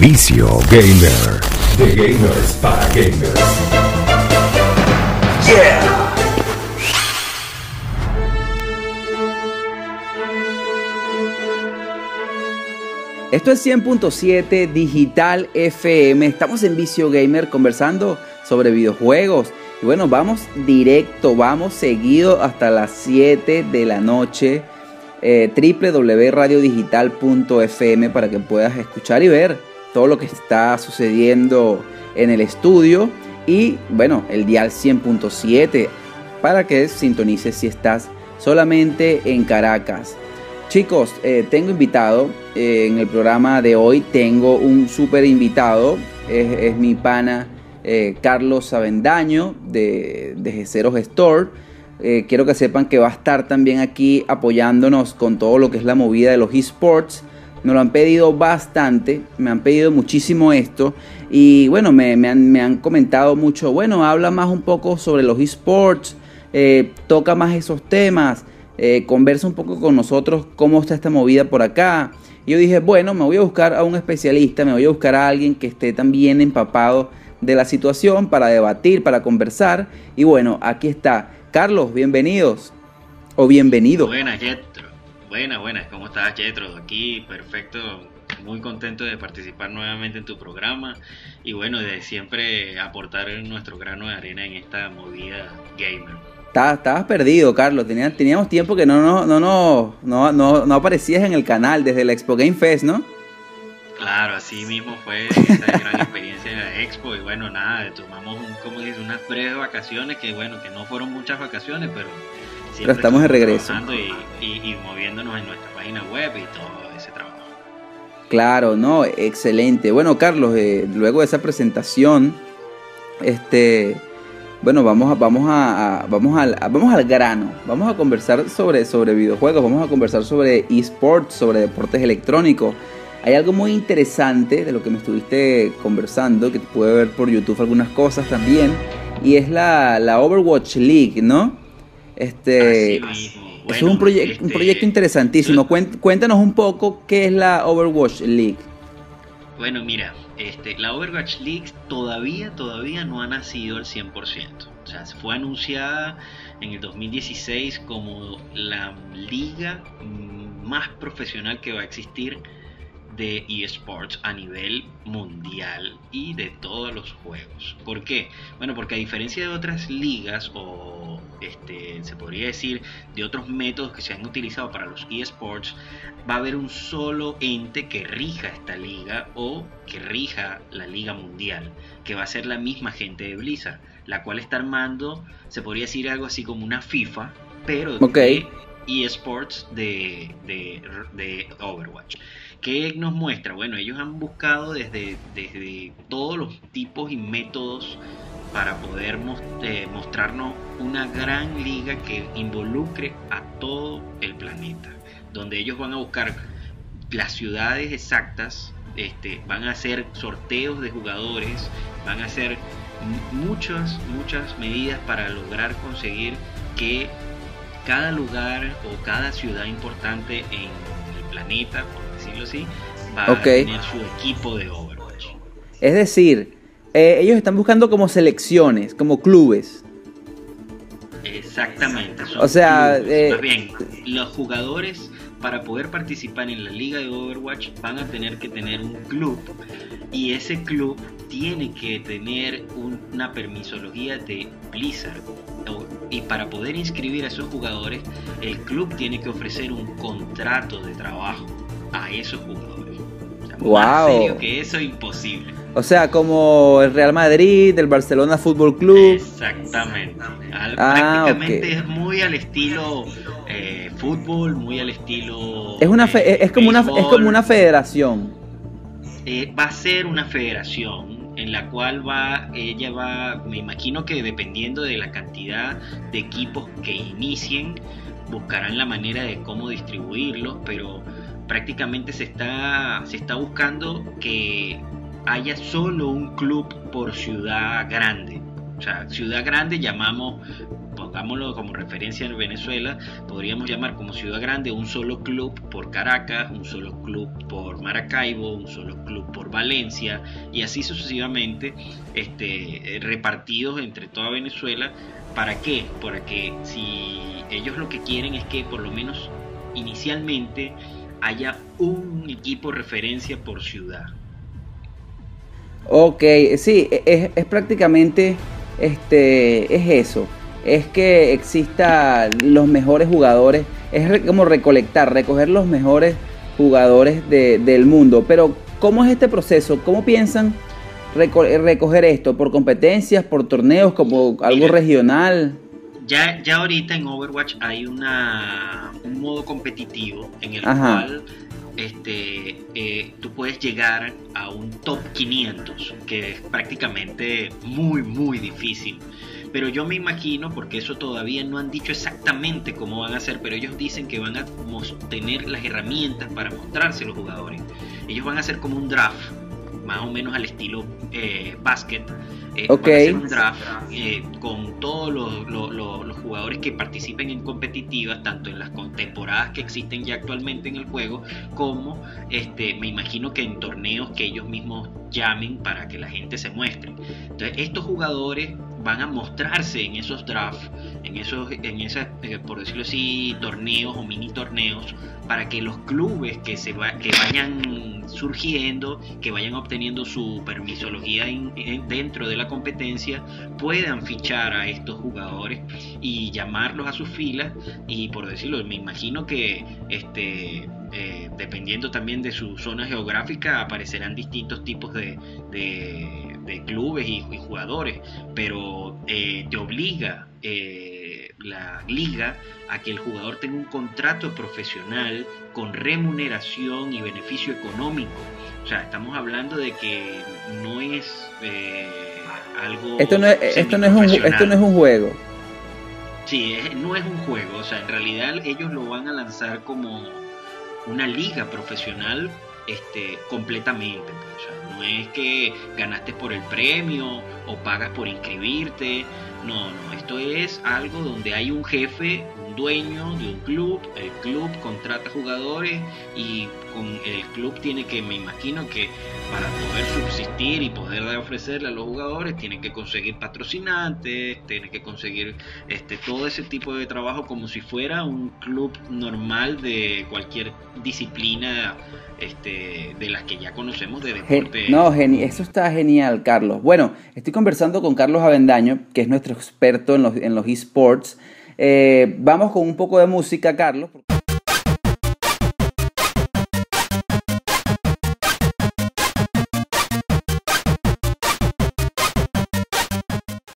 Vicio Gamer. De gamers para gamers. Yeah. Esto es 100.7 Digital FM. Estamos en Vicio Gamer conversando sobre videojuegos. Y bueno, vamos directo, vamos seguido hasta las 7 de la noche. Eh, www.radiodigital.fm para que puedas escuchar y ver todo lo que está sucediendo en el estudio. Y bueno, el dial 100.7 para que sintonices si estás solamente en Caracas. Chicos, eh, tengo invitado eh, en el programa de hoy, tengo un súper invitado, es, mi pana eh, Carlos Avendaño de, de G0 Store. quiero que sepan que va a estar también aquí apoyándonos con todo lo que es la movida de los esports. Nos lo han pedido bastante, me han pedido muchísimo esto y bueno, me, han, me han, comentado mucho, bueno, habla más un poco sobre los esports, toca más esos temas. Eh, conversa un poco con nosotros cómo está esta movida por acá. Y yo dije, bueno, me voy a buscar a un especialista, me voy a buscar a alguien que esté también empapado de la situación para debatir, para conversar. Y bueno, aquí está. Carlos, bienvenidos. O bienvenido. Buenas. Buenas, buenas. ¿Cómo estás, Jetro? Aquí, perfecto. Muy contento de participar nuevamente en tu programa y bueno, de siempre aportar nuestro grano de arena en esta movida gamer. Estabas, perdido, Carlos. teníamos tiempo que no, no, no, no, no, no aparecías en el canal desde la Expo Game Fest, ¿no? Claro, así mismo fue esa gran experiencia de la Expo y bueno, nada, tomamos un, como dices, unas breves vacaciones que bueno, que no fueron muchas vacaciones, pero pero estamos de regreso. Y, y, moviéndonos en nuestra página web y todo ese trabajo. Claro, no, excelente. Bueno, Carlos, eh, luego de esa presentación, este bueno, vamos a, vamos a, vamos al, vamos al grano. Vamos a conversar sobre, sobre videojuegos, vamos a conversar sobre esports, sobre deportes electrónicos. Hay algo muy interesante de lo que me estuviste conversando, que te puede ver por YouTube algunas cosas también, y es la, Overwatch League, ¿no? Este, es un, proyecto un este, proyecto interesantísimo. Cuéntanos un poco qué es la Overwatch League. Bueno, mira, este, la Overwatch League todavía, todavía no ha nacido al 100%. O sea, fue anunciada en el 2016 como la liga más profesional que va a existir de eSports a nivel mundial y de todos los juegos. ¿Por qué? Bueno, porque a diferencia de otras ligas o este, se podría decir de otros métodos que se han utilizado para los eSports, va a haber un solo ente que rija esta liga o que rija la liga mundial, que va a ser la misma gente de Blizzard, la cual está armando, se podría decir algo así como una FIFA, pero de eSports de, de Overwatch. ¿Qué nos muestra? Bueno, ellos han buscado desde, desde todos los tipos y métodos para poder eh, mostrarnos una gran liga que involucre a todo el planeta, donde ellos van a buscar las ciudades exactas, este, van a hacer sorteos de jugadores, van a hacer muchas, muchas medidas para lograr conseguir que cada lugar o cada ciudad importante en el planeta, decirlo así, va a tener su equipo de Overwatch. Es decir, eh, ellos están buscando como selecciones, como clubes. Exactamente. o sea, eh, bien, los jugadores para poder participar en la liga de Overwatch van a tener que tener un club y ese club tiene que tener una permisología de Blizzard y para poder inscribir a esos jugadores el club tiene que ofrecer un contrato de trabajo a esos jugadores. wow. serio que eso es imposible. O sea, como el Real Madrid, el Barcelona Fútbol Club. Exactamente. Ah, prácticamente es muy al estilo eh, fútbol, muy al estilo. Es una es como una es como una federación. Eh, va a ser una federación en la cual va ella va, me imagino que dependiendo de la cantidad de equipos que inicien buscarán la manera de cómo distribuirlos, pero prácticamente se está, se está buscando que haya solo un club por ciudad grande. O sea, ciudad grande llamamos, pongámoslo como referencia en Venezuela, podríamos llamar como ciudad grande un solo club por Caracas, un solo club por Maracaibo, un solo club por Valencia y así sucesivamente este, repartidos entre toda Venezuela. ¿Para qué? Para que si ellos lo que quieren es que por lo menos inicialmente haya un equipo referencia por ciudad. Ok, sí, es, es prácticamente este, es eso. Es que exista los mejores jugadores. Es como recolectar, recoger los mejores jugadores del mundo. Pero, ¿cómo es este proceso? ¿Cómo piensan recoger esto? ¿Por competencias, por torneos, como algo regional? Ya, ya ahorita en Overwatch hay una, un modo competitivo en el cual este, eh, tú puedes llegar a un top 500, que es prácticamente muy, muy difícil. Pero yo me imagino, porque eso todavía no han dicho exactamente cómo van a hacer, pero ellos dicen que van a tener las herramientas para mostrarse los jugadores. Ellos van a hacer como un draft, más o menos al estilo eh, básquet, eh, hacer un draft eh, con todos los, jugadores que participen en competitivas, tanto en las temporadas que existen ya actualmente en el juego, como este, me imagino que en torneos que ellos mismos llamen para que la gente se muestre. Entonces, estos jugadores van a mostrarse en esos drafts, en esos, en esas, eh, por decirlo así, torneos o mini torneos, para que los clubes que se que vayan surgiendo, que vayan obteniendo su permisología dentro de la competencia, puedan fichar a estos jugadores y llamarlos a sus filas. Y por decirlo, me imagino que este eh, dependiendo también de su zona geográfica aparecerán distintos tipos de, clubes y, jugadores, pero eh, te obliga eh, la liga a que el jugador tenga un contrato profesional con remuneración y beneficio económico. O sea, estamos hablando de que no es eh, algo... Esto no es, esto, no es un, esto no es un juego. Sí, no es un juego. O sea, en realidad ellos lo van a lanzar como una liga profesional este, completamente. Pues, no es que ganaste por el premio o pagas por inscribirte. No, no, esto es algo donde hay un jefe, dueño de un club, el club contrata jugadores y con el club tiene que, me imagino que para poder subsistir y poder ofrecerle a los jugadores, tiene que conseguir patrocinantes, tiene que conseguir este todo ese tipo de trabajo como si fuera un club normal de cualquier disciplina este, de las que ya conocemos de deporte. No, eso está genial, Carlos. Bueno, estoy conversando con Carlos Avendaño, que es nuestro experto en los, en los esports. Eh, vamos con un poco de música, Carlos.